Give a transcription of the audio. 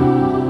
you.